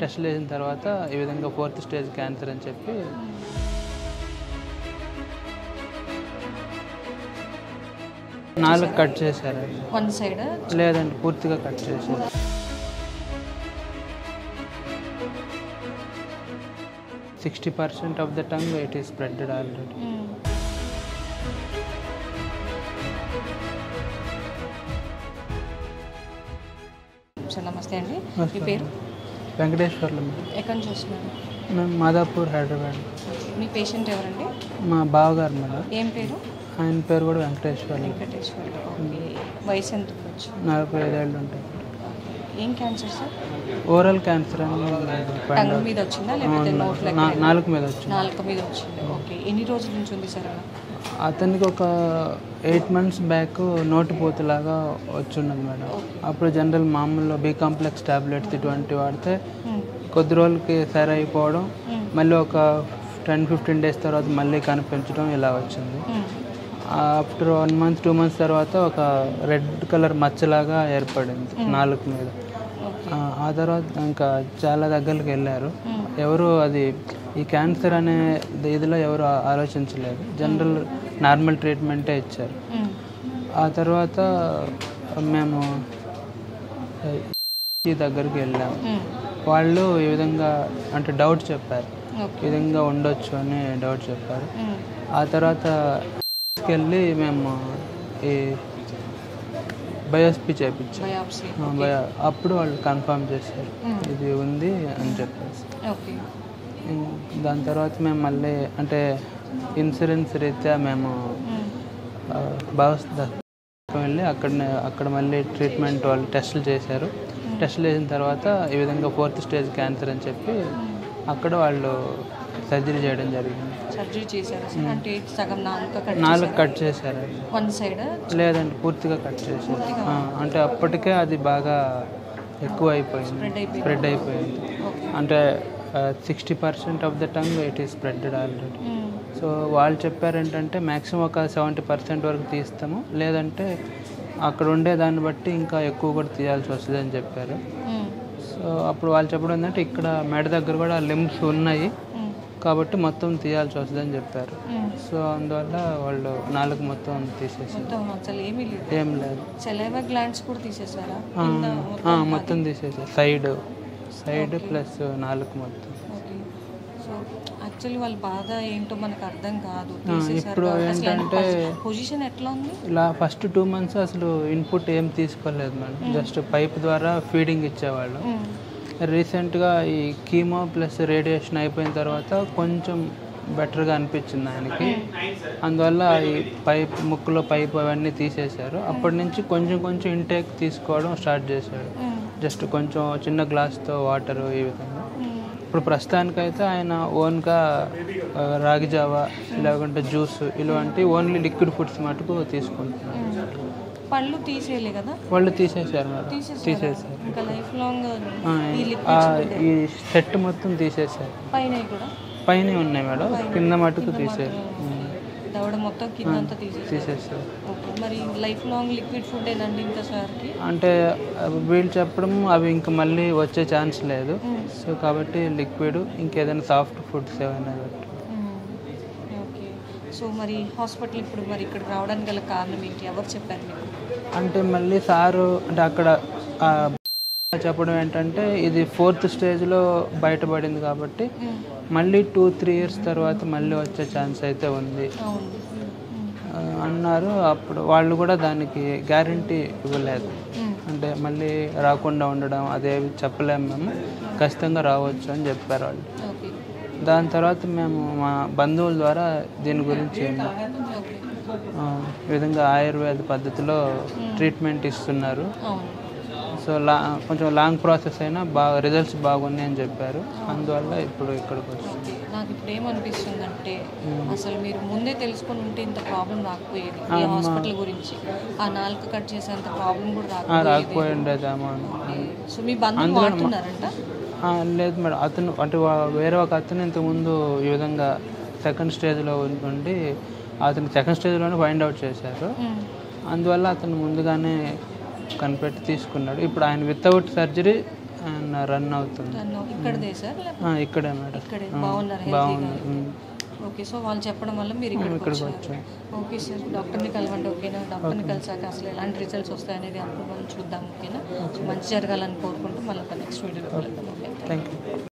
టెస్టులు వేసిన తర్వాత ఈ విధంగా ఫోర్త్ స్టేజ్ క్యాన్సర్ అని చెప్పి నాలుగు కట్ చేశారండి వన్ సైడ్? లేదండి పూర్తిగా కట్ చేశారు. Sixty percent of the tongue it is spreaded already. నమస్తే అండి. మీ. పేరు? వెంకటేశ్వర్లు. ఎక్కడి నుంచి వస్తున్నారు? మేము మాదాపూర్ హైదరాబాద్. మీ పేషెంట్ ఎవరండి? మా బావగారు మేడం. ఏం పేరు? ఆయన పేరు కూడా వెంకటేశ్వర్లు. వెంకటేశ్వర ఓకే. వయసు ఎంత నలభై ఐదేళ్ళు ఉంటాయి ఏం క్యాన్సర్ సార్ ఓరల్ క్యాన్సర్ అని టంగ్. మీద వచ్చిందా? లేకపోతే నోట్లో? నాలుగు మీద వచ్చింది. నాలుక మీద వచ్చింది. ఓకే. ఎన్ని రోజుల నుంచి ఉంది సార్ అలా? అతనికి ఒక ఎయిట్ మంత్స్ బ్యాక్ నోటిపోతులాగా వచ్చిండదు మేడం. అప్పుడు జనరల్ మామూలు బి కాంప్లెక్స్ టాబ్లెట్స్ ఇటువంటి వాడితే. కొద్ది రోజులకి సరి అయిపోవడం మ్మ్. మళ్ళీ ఒక టెన్ ఫిఫ్టీన్ డేస్ తర్వాత మళ్ళీ కనిపించడం ఇలా వచ్చింది. After one month two months తర్వాత ఒక రెడ్ కలర్ మచ్చలాగా ఏర్పడింది నాలుగు మీద. ఆ, తర్వాత ఇంకా చాలా దగ్గరికి వెళ్ళారు. ఎవరు అది ఈ క్యాన్సర్ అనే ఇదిలో ఎవరు ఆలోచించలేదు. జనరల్ నార్మల్ ట్రీట్మెంటే ఇచ్చారు. ఆ తర్వాత మేము దగ్గరికి వెళ్ళాము. వాళ్ళు ఈ విధంగా అంటే డౌట్ చెప్పారు. ఈ విధంగా ఉండొచ్చు అని డౌట్ చెప్పారు. ఆ తర్వాత వెళ్ళి మేము ఈ బయోస్పీ చేయించాం అప్పుడు వాళ్ళు కన్ఫర్మ్ చేశారు. ఇది ఉంది అని చెప్పేసి. దాని తర్వాత మేము మళ్ళీ అంటే ఇన్సూరెన్స్ రీత్యా మేము ద- వెళ్ళి అక్కడ అక్కడ మళ్ళీ ట్రీట్మెంట్ వాళ్ళు టెస్టులు చేశారు. టెస్టులు చేసిన తర్వాత ఈ విధంగా ఫోర్త్ స్టేజ్ క్యాన్సర్ అని చెప్పి అక్కడ వాళ్ళు సర్జరీ చేయడం జరిగింది. సర్జరీ చేశారు అంటే సగం నాలుగు కట్ చేశారండి వన్ సైడ్? లేదండి పూర్తిగా కట్ చేశారు. అంటే అప్పటికే అది బాగా ఎక్కువ అయిపోయింది స్ప్రెడ్ అయిపోయింది. స్ప్రెడ్ అంటే sixty percent of the tongue it is spreaded already. So వాళ్ళు చెప్పారు ఏంటంటే మ్యాక్సిమం ఒక సెవెంటీ పర్సెంట్ వరకు తీస్తాము. లేదంటే అక్కడ ఉండే దాన్ని బట్టి ఇంకా ఎక్కువ కూడా తీయాల్సి వస్తుంది అని చెప్పారు. సో అప్పుడు వాళ్ళు చెప్పడం ఏంటంటే ఇక్కడ మెడ దగ్గర కూడా లిమ్స్ ఉన్నాయి. కాబట్టి మొత్తం తీయాల్సి వస్తుంది అని చెప్పారు. సో అందువల్ల వాళ్ళు నాలుగు మొత్తం తీసేసారు. మొత్తం అసలు ఏమీ లేదు. ఏం లేదు. సెలైవా గ్లాండ్స్ కూడా తీసేసారా? మొత్తం తీసేసారు. సైడ్ సైడ్ ప్లస్ నాలుగు మొత్తం. సో యాక్చువల్లీ వాళ్ళ బాధ ఏంటో మనకు అర్థం కాదు. ఇప్పుడు ఏంటంటే పొజిషన్ ఎట్లా ఉంది? ఇలా ఫస్ట్ టూ మంత్స్ అసలు ఇన్పుట్ ఏం తీసుకోలేదు మేడం. జస్ట్ పైప్ ద్వారా ఫీడింగ్ ఇచ్చేవాళ్ళు. రీసెంట్గా ఈ కీమో ప్లస్ రేడియేషన్ అయిపోయిన తర్వాత కొంచెం బెటర్గా అనిపించింది ఆయనకి. అందువల్ల ఈ పైప్ ముక్కులో పైప్ అవన్నీ తీసేశారు. అప్పటి నుంచి కొంచెం కొంచెం ఇంటేక్ తీసుకోవడం స్టార్ట్ చేశాడు జస్ట్ కొంచెం చిన్న గ్లాస్తో వాటర్ ఈ విధంగా. ఇప్పుడు ప్రస్తుతానికైతే ఆయన ఓన్గా రాగి జావా లేకుంటే జ్యూస్ ఇలాంటి ఓన్లీ లిక్విడ్ ఫుడ్స్ మటుకు తీసుకుంటున్నారు. పళ్ళు తీసేయలే కదా? వాళ్ళు తీసేశారు మేడం. తీసేసారా? తీసేశారు. ఇంకా లైఫ్ లాంగ్ ఆ, ఈ సెట్ మొత్తం తీసేశారు. పైన కూడా? పైన ఉన్నాయి మేడం. కింద మటుకు తీసేరు దవడ మొత్తం కింద అంతా తీసేసారు తీసేస్తారు ఓకే. మరి లైఫ్ లాంగ్ లిక్విడ్ ఫుడ్ ఏనండి ఇంకా సార్కి? అంటే అవి వీళ్ళు చెప్పడం అవి ఇంకా మళ్ళీ వచ్చే ఛాన్స్ లేదు. సో కాబట్టి లిక్విడ్ ఇంకేదైనా సాఫ్ట్ ఫుడ్స్ ఏమైనా పెట్టు. సో మరి హాస్పిటల్ ఇప్పుడు మరి ఇక్కడ రావడానికి గల కారణం ఏంటి? ఎవరు చెప్పారు మీకు? అంటే మళ్ళీ సారు అంటే అక్కడ ఆ, చెప్పడం ఏంటంటే ఇది ఫోర్త్ స్టేజ్లో బయటపడింది కాబట్టి మళ్ళీ టూ త్రీ ఇయర్స్ తర్వాత మళ్ళీ వచ్చే ఛాన్స్ అయితే ఉంది. ఆ, అన్నారు. అప్పుడు వాళ్ళు కూడా దానికి గ్యారంటీ ఇవ్వలేదు. అంటే మళ్ళీ రాకుండా ఉండడం అదేవి చెప్పలేము మేము. ఖచ్చితంగా రావచ్చు అని చెప్పారు వాళ్ళు. ఓకే. దాని తర్వాత మేము మా బంధువుల ద్వారా దీని గురించి విధంగా ఆయుర్వేద పద్ధతిలో ట్రీట్మెంట్ ఇస్తున్నారు. సో లా కొంచెం లాంగ్ ప్రాసెస్ అయినా బాగా రిజల్ట్స్ బాగున్నాయి అని చెప్పారు. అందువల్ల ఇప్పుడు ఇక్కడికి ఓకే నాకు ఇప్పుడు ఏమనిపిస్తుందంటే అసలు మీరు ముందే తెలుసుకొని ఉంటే ఇంత ప్రాబ్లం రాకపోయేది. ఈ హాస్పిటల్ గురించి ఆ నాలుక కట్ చేసేంత ప్రాబ్లం కూడా రాకపోయేది. రాకపోయి ఉండేదేమో. సో మీ బంధువులు వాడుతున్నారంట? లేదు మేడం. అతను అంటే వేరే ఒక అతను ఇంతకుముందు ఈ విధంగా సెకండ్ స్టేజ్లో ఉండి అతను సెకండ్ స్టేజ్లోనే ఫైండ్ అవుట్ చేశారు. అందువల్ల అతను ముందుగానే కనిపెట్టి తీసుకున్నాడు. ఇప్పుడు ఆయన వితౌట్ సర్జరీ రన్ అవుతుంది. ఇక్కడే మేడం. బాగుంది. ఓకే సో వాళ్ళు చెప్పడం వల్ల మీరు ఇక్కడికి ఇక్కడికి వచ్చారు. వచ్చాం. ఓకే సార్ డాక్టర్ని కలవండి ఓకేనా? డాక్టర్ని కలిసాక అసలు ఎలాంటి రిజల్ట్స్ వస్తాయనేది అప్పుడు మనం చూద్దాం ఓకేనా? సో మంచి జరగాలని కోరుకుంటూ మళ్ళీ నెక్స్ట్ వీడియోలో కలుద్దాం ఓకే? Thank you